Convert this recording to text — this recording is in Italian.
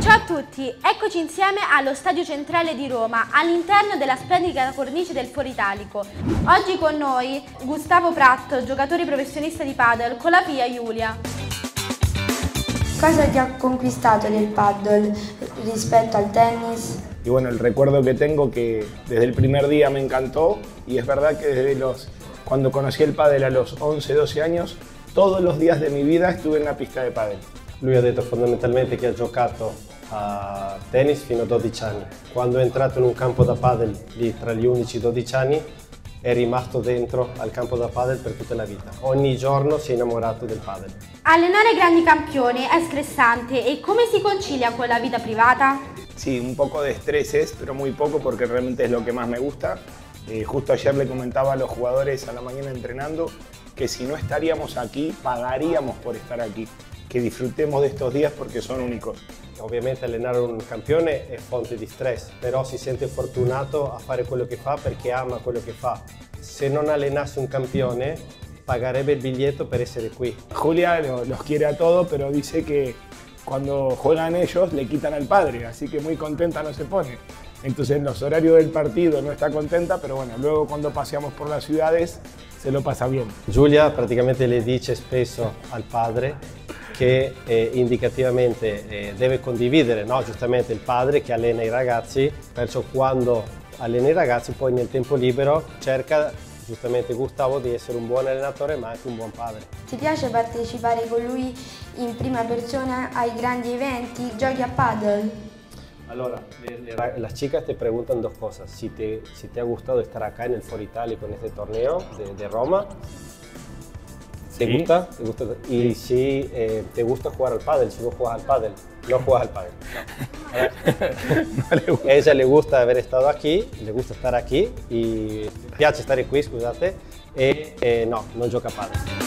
Ciao a tutti, eccoci insieme allo Stadio Centrale di Roma, all'interno della splendida cornice del Foro Italico. Oggi con noi Gustavo Pratto, giocatore professionista di padel, con la figlia Giulia. Cosa ti ha conquistato del paddle rispetto al tennis? Y bueno, el recuerdo que tengo que desde el primer día me encantó y es verdad que desde los cuando conocí el pádel a los 11, 12 años, todos los días de mi vida estuve en una pista de pádel. Lui ha detto fondamentalmente che ha giocato a tennis fino a 12 anni. Quando è entrato in un campo da padel lì tra gli 11 e 12 anni è rimasto dentro al campo da padel per tutta la vita. Ogni giorno si è innamorato del padel. Allenare grandi campioni è stressante e come si concilia con la vita privata? Sí, un poco de estrés es, pero muy poco porque realmente es lo que más me gusta. Eh, justo ayer le comentaba a los jugadores a la mañana entrenando que si no estaríamos aquí, pagaríamos por estar aquí. Que disfrutemos de estos días porque son únicos. Ovviamente allenare un campione è fonte di stress, però si sente fortunato a fare quello che fa perché ama quello che fa. Se non allenasse un campione, pagherebbe il biglietto per essere qui. Julia lo- los quiere a todos, pero dice que cuando juegan ellos le quitan al padre, así que muy contenta no se pone. Entonces en los horarios del partido no está contenta, pero bueno, luego cuando paseamos por las ciudades se lo pasa bien. Giulia praticamente le dice spesso al padre che eh, indicativamente eh, deve condividere no? giustamente il padre che allena i ragazzi, perciò quando allena i ragazzi poi nel tempo libero cerca giustamente Gustavo di essere un buon allenatore ma anche un buon padre. Ti piace partecipare con lui in prima persona ai grandi eventi? Giochi a paddle? Allora, las chicas te preguntan dos cosas, si te, si te ha gustado estar acá en el For Italia con este torneo de, de Roma, ¿te Sí. gusta? ¿Te gusta? Y si eh, te gusta jugar al pádel, si vos juegas al pádel, no juegas al pádel. no. A. No le ella le gusta haber estado aquí, le gusta estar aquí y piace stare qui, scusate, e eh, no, non gioca a padel.